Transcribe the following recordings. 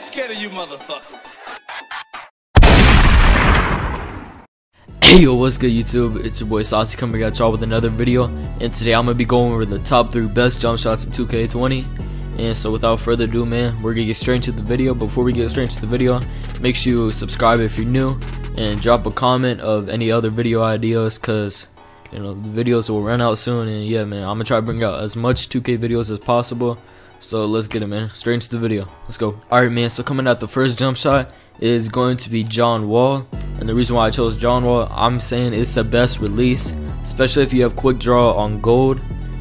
scared of you motherfuckers. Hey yo, what's good YouTube? It's your boy Saucy coming at y'all with another video and today I'm gonna be going over the top 3 best jump shots in 2K20 and so without further ado man, we're gonna get straight into the video. Before we get straight into the video, make sure you subscribe if you're new and drop a comment of any other video ideas cause you know the videos will run out soon and yeah man, I'm gonna try to bring out as much 2K videos as possible. So let's get it man, straight into the video. Let's go. Alright man, so coming out the first jump shot is going to be John Wall and the reason why I chose John Wall, I'm saying it's the best release, especially if you have quick draw on gold.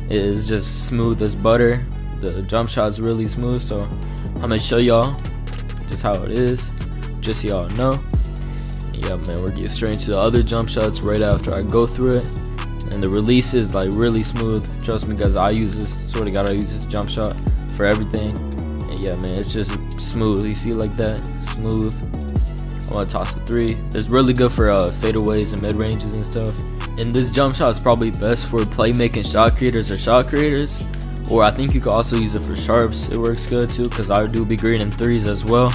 It is just smooth as butter. The jump shot is really smooth, so I'm gonna show y'all just how it is, just so y'all know. Yeah, man, we're getting straight into the other jump shots right after I go through it. And the release is like really smooth. Trust me, guys. I use this. Sort of gotta use this jump shot for everything. And yeah, man, it's just smooth. You see like that, smooth I want to toss the three. It's really good for uh, fadeaways and mid ranges and stuff. And this jump shot is probably best for playmaking shot creators or shot creators. Or I think you could also use it for sharps. It works good too because I do be green in threes as well.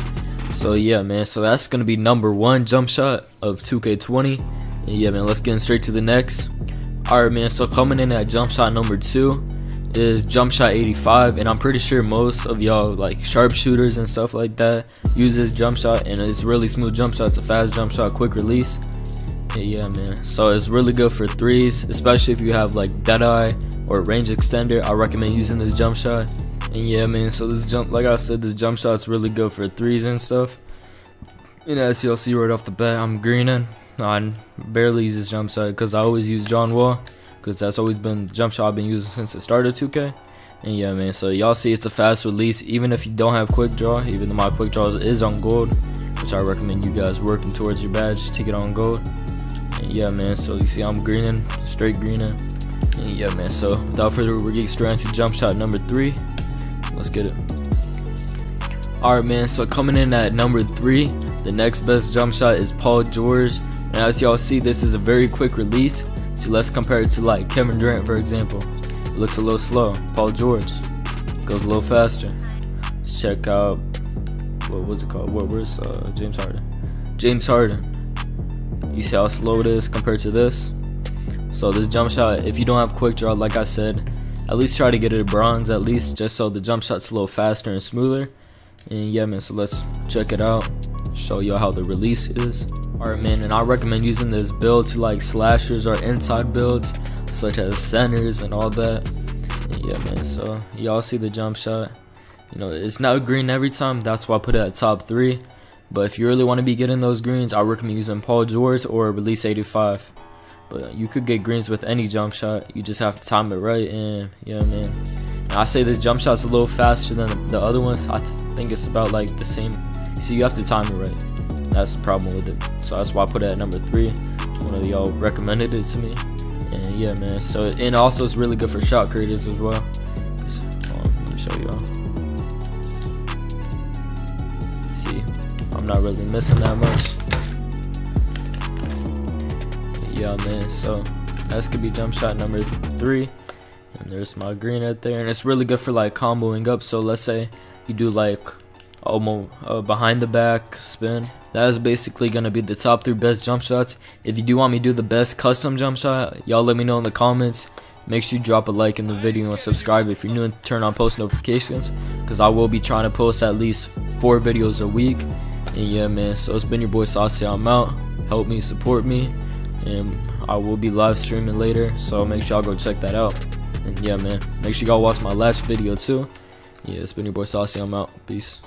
So yeah, man. So that's gonna be number one jump shot of 2K20. And yeah, man. Let's get straight to the next. Alright, man. So coming in at jump shot number two is jump shot 85 and i'm pretty sure most of y'all like sharpshooters and stuff like that use this jump shot and it's really smooth jump shot it's a fast jump shot quick release. Yeah man. So it's really good for threes especially if you have like dead eye or range extender i recommend using this jump shot. And yeah man so this jump like i said this jump shot's really good for threes and stuff. And as you'll see right off the bat i'm greening. I barely use this jump shot because i always use john wall because that's always been the jump shot I've been using since it started 2K. And yeah, man, so y'all see it's a fast release, even if you don't have quick draw, even though my quick draw is on gold, which I recommend you guys working towards your badge to get on gold. And yeah, man, so you see I'm greening, straight greening. And yeah, man, so without further ado, we're getting straight into jump shot number three. Let's get it. Alright, man, so coming in at number three, the next best jump shot is Paul George. And as y'all see, this is a very quick release. So let's compare it to like Kevin Durant, for example. It looks a little slow. Paul George goes a little faster. Let's check out what was it called? What where's uh, James Harden? James Harden. You see how slow it is compared to this. So this jump shot, if you don't have quick draw, like I said, at least try to get it a bronze at least, just so the jump shot's a little faster and smoother. And yeah, man. So let's check it out. Show y'all how the release is. Man, and I recommend using this build to like slashers or inside builds such as centers and all that. And yeah man, so y'all see the jump shot. You know, it's not green every time, that's why I put it at top 3. But if you really want to be getting those greens, I recommend using Paul George or Release 85. But you could get greens with any jump shot, you just have to time it right and yeah man. I say this jump shot's a little faster than the other ones, I think it's about like the same. So you have to time it right. That's the problem with it. So that's why I put it at number three. One of y'all recommended it to me. And yeah, man. So and also it's really good for shot creators as well. On, let me show y'all. See, I'm not really missing that much. Yeah, man. So that's gonna be jump shot number three. And there's my green right there, and it's really good for like comboing up. So let's say you do like almost uh, behind the back spin that is basically going to be the top three best jump shots. If you do want me to do the best custom jump shot, y'all let me know in the comments. Make sure you drop a like in the video and subscribe if you're new and turn on post notifications because I will be trying to post at least four videos a week. And yeah, man, so it's been your boy Saucy. I'm out. Help me, support me, and I will be live streaming later. So make sure y'all go check that out. And yeah, man, make sure y'all watch my last video too. Yeah, it's been your boy Saucy. I'm out. Peace.